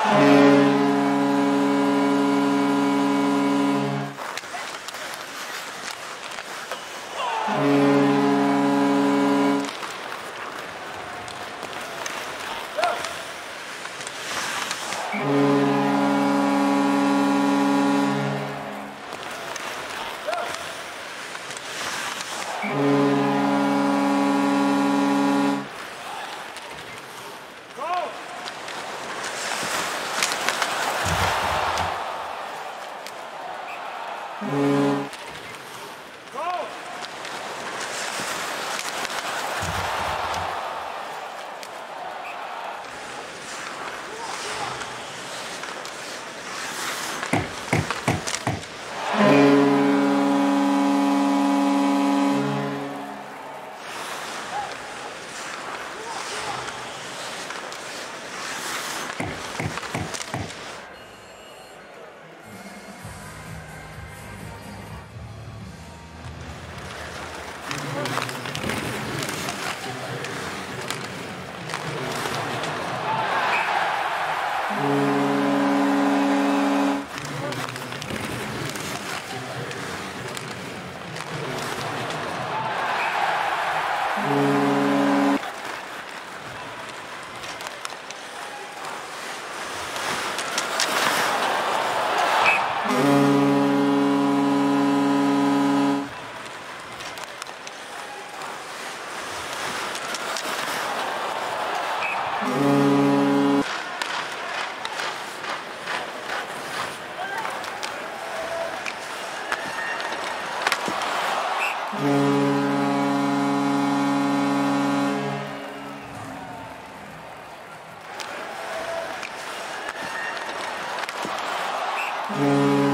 Thank mm -hmm. you. Mm-hmm. Thank you. Thank -hmm.